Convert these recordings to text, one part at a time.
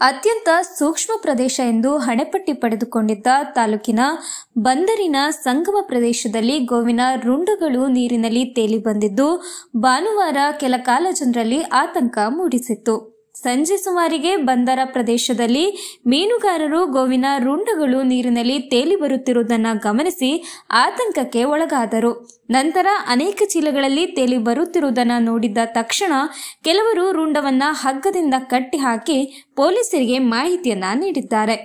ಅತ್ಯಂತ ಸೂಕ್ಷ್ಮ ಪ್ರದೇಶ ಎಂದು ಹಣೆಪಟ್ಟಿ ಪಡೆದುಕೊಂಡಿದ್ದ ತಾಲೂಕಿನ ಬಂದರಿನ ಸಂಗಮ ಪ್ರದೇಶದಲ್ಲಿ ಗೋವಿನ ರುಂಡುಗಳು ನೀರಿನಲ್ಲಿ ತೇಲಿ ಬಂದಿದ್ದು, ಭಾನುವಾರ ಕೆಲ ಕಾಲ ಜನರಲ್ಲಿ ಆತಂಕ ಮೂಡಿಸಿತ್ತು. ಸಂಜೆ ಸುಮಾರಿಗೆ ಬಂದರ ಪ್ರದೇಶದಲ್ಲಿ ಮೀನುಗಾರರು ಗೋವಿನ ರುಂಡಗಳು ನೀರಿನಲ್ಲಿ ತೇಲಿ ಬರುತ್ತಿರುವುದನ್ನು ಗಮನಿಸಿ ಆತಂಕಕ್ಕೆ ಒಳಗಾದರು. ನಂತರ ಅನೇಕ ಚೀಲಗಳಲ್ಲಿ ತೇಲಿ ಬರುತ್ತಿರುವುದನ್ನು ನೋಡಿದ್ದ ತಕ್ಷಣ ಕೆಲವರು ರುಂಡವನ್ನು ಹಗ್ಗದಿಂದ ಕಟ್ಟಿ ಹಾಕಿ ಪೊಲೀಸರಿಗೆ ಮಾಹಿತಿಯನ್ನ ನೀಡಿದ್ದಾರೆ.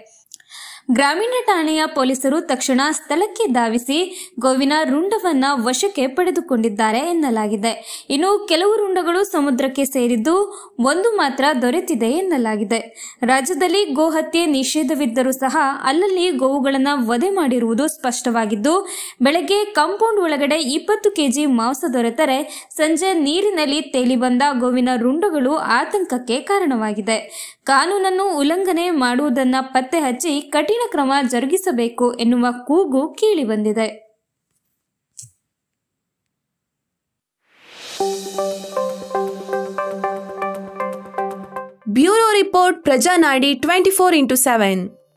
ಗ್ರಾಮೀಣ ಠಾಣೆಯ ಪೊಲೀಸರು ತಕ್ಷಣ ಸ್ಥಳಕ್ಕೆ ಧಾವಿಸಿ ಗೋವಿನ ರುಂಡವನ್ನ ವಶಕ್ಕೆ ಪಡೆದುಕೊಂಡಿದ್ದಾರೆ ಎನ್ನಲಾಗಿದೆ. ಇನ್ನು ಕೆಲವು ರುಂಡಗಳು ಸಮುದ್ರಕ್ಕೆ ಸೇರಿದ್ದು ಒಂದು ಮಾತ್ರ ದೊರೆತಿದೆ ಎನ್ನಲಾಗಿದೆ. ರಾಜ್ಯದಲ್ಲಿ ಗೋಹತ್ಯೆ ನಿಷೇಧವಿದ್ದರೂ ಸಹ ಅಲ್ಲಲ್ಲಿ ಗೋವುಗಳನ್ನು ವಧೆ ಮಾಡಿರುವುದು ಸ್ಪಷ್ಟವಾಗಿದ್ದು, ಬೆಳಗ್ಗೆ ಕಾಂಪೌಂಡ್ ಒಳಗಡೆ ಇಪ್ಪತ್ತು ಕೆಜಿ ಮಾಂಸ ದೊರೆತರೆ ಸಂಜೆ ನೀರಿನಲ್ಲಿ ತೇಲಿ ಬಂದ ಗೋವಿನ ರುಂಡಗಳು ಆತಂಕಕ್ಕೆ ಕಾರಣವಾಗಿದೆ. ಕಾನೂನನ್ನು ಉಲ್ಲಂಘನೆ ಮಾಡುವುದನ್ನ ಪತ್ತೆ ಹಚ್ಚಿ ಕಠಿಣ ಕ್ರಮ ಜರುಗಿಸಬೇಕು ಎನ್ನುವ ಕೂಗು ಕೇಳಿಬಂದಿದೆ bureau report Prajanadi twenty four into seven.